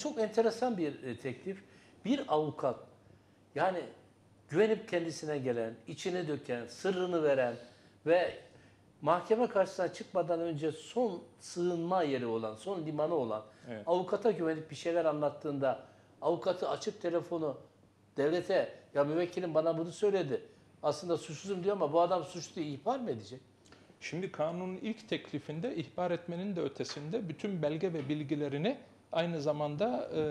çok enteresan bir e, teklif. Bir avukat yani güvenip kendisine gelen, içine döken, sırrını veren ve mahkeme karşısına çıkmadan önce son sığınma yeri olan, son limanı olan Evet. avukata güvenip bir şeyler anlattığında avukatı açıp telefonu devlete ya müvekkilim bana bunu söyledi. Aslında suçsuzum diyor ama bu adam suçlu ihbar mı edecek? Şimdi kanunun ilk teklifinde ihbar etmenin de ötesinde bütün belge ve bilgilerini aynı zamanda e,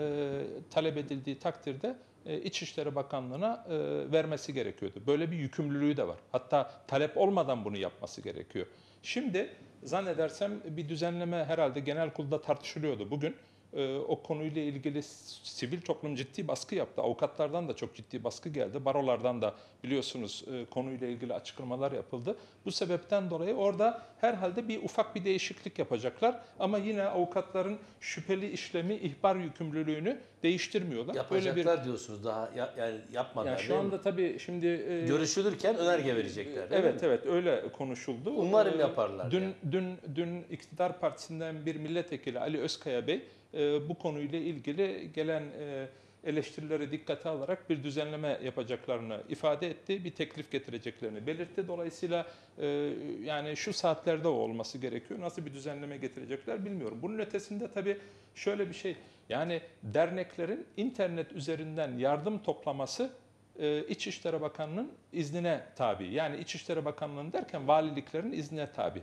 talep edildiği takdirde e, İçişleri Bakanlığı'na e, vermesi gerekiyordu. Böyle bir yükümlülüğü de var. Hatta talep olmadan bunu yapması gerekiyor. Şimdi zannedersem bir düzenleme herhalde genel kurulda tartışılıyordu bugün. E, o konuyla ilgili sivil toplum ciddi baskı yaptı. Avukatlardan da çok ciddi baskı geldi. Barolardan da biliyorsunuz e, konuyla ilgili açıklamalar yapıldı. Bu sebepten dolayı orada herhalde bir ufak bir değişiklik yapacaklar. Ama yine avukatların şüpheli işlemi ihbar yükümlülüğünü değiştirmiyorlar. Yapacaklar diyorsunuz daha ya- yani bir, yapmadan yani şu anda tabii şimdi e, Görüşülürken önerge verecekler. Evet mi? evet öyle konuşuldu. Umarım Ee, yaparlar Dün yani. dün dün iktidar partisinden bir milletvekili Ali Özkaya Bey e, bu konuyla ilgili gelen e, eleştirileri dikkate alarak bir düzenleme yapacaklarını ifade etti. Bir teklif getireceklerini belirtti. Dolayısıyla e, yani şu saatlerde olması gerekiyor. Nasıl bir düzenleme getirecekler bilmiyorum. Bunun ötesinde tabii şöyle bir şey. Yani derneklerin internet üzerinden yardım toplaması e, İçişleri Bakanlığı'nın iznine tabi. Yani İçişleri Bakanlığı'nın derken valiliklerin iznine tabi.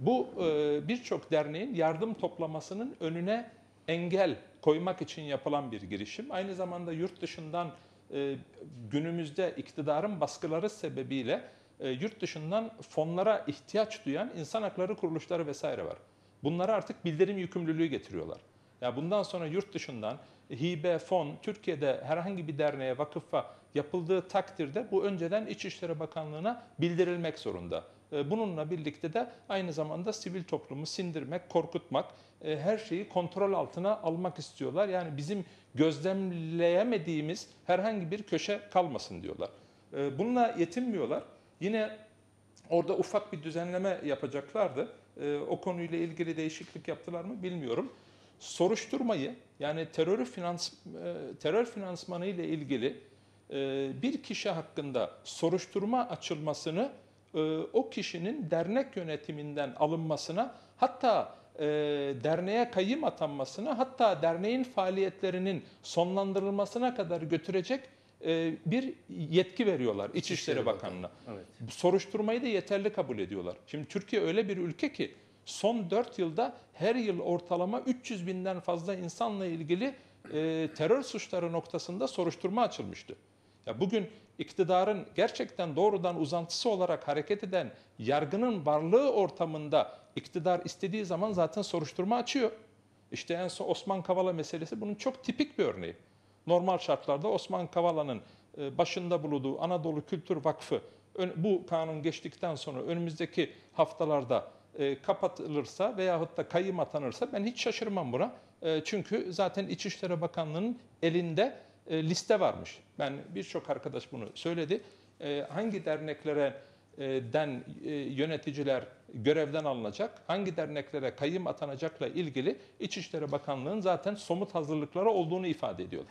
Bu e, birçok derneğin yardım toplamasının önüne engel koymak için yapılan bir girişim. Aynı zamanda yurt dışından e, günümüzde iktidarın baskıları sebebiyle e, yurt dışından fonlara ihtiyaç duyan insan hakları kuruluşları vesaire var. Bunlara artık bildirim yükümlülüğü getiriyorlar. Ya bundan sonra yurt dışından hibe, fon, Türkiye'de herhangi bir derneğe, vakıfa yapıldığı takdirde bu önceden İçişleri Bakanlığı'na bildirilmek zorunda. E, Bununla birlikte de aynı zamanda sivil toplumu sindirmek, korkutmak, e, her şeyi kontrol altına almak istiyorlar. Yani bizim gözlemleyemediğimiz herhangi bir köşe kalmasın diyorlar. E, Bununla yetinmiyorlar. Yine Orada ufak bir düzenleme yapacaklardı. Ee, o konuyla ilgili değişiklik yaptılar mı bilmiyorum. Soruşturmayı yani terör finans e, terör finansmanı ile ilgili e, bir kişi hakkında soruşturma açılmasını e, o kişinin dernek yönetiminden alınmasına hatta derneğe kayyım atanmasına hatta derneğin faaliyetlerinin sonlandırılmasına kadar götürecek bir yetki veriyorlar İçişleri İçişleri Bakanlığı'na. Evet. Soruşturmayı da yeterli kabul ediyorlar. Şimdi Türkiye öyle bir ülke ki son 4 yılda her yıl ortalama 300 binden fazla insanla ilgili e, terör suçları noktasında soruşturma açılmıştı. Ya bugün iktidarın gerçekten doğrudan uzantısı olarak hareket eden yargının varlığı ortamında iktidar istediği zaman zaten soruşturma açıyor. İşte en son Osman Kavala meselesi bunun çok tipik bir örneği. Normal şartlarda Osman Kavala'nın e, başında bulunduğu Anadolu Kültür Vakfı bu kanun geçtikten sonra önümüzdeki haftalarda e, kapatılırsa veyahut da kayyım atanırsa ben hiç şaşırmam buna. E, Çünkü zaten İçişleri Bakanlığı'nın elinde e, liste varmış. Ben birçok arkadaş bunu söyledi. Hangi derneklere den yöneticiler görevden alınacak, hangi derneklere kayyım atanacakla ilgili İçişleri Bakanlığı'nın zaten somut hazırlıkları olduğunu ifade ediyorlar.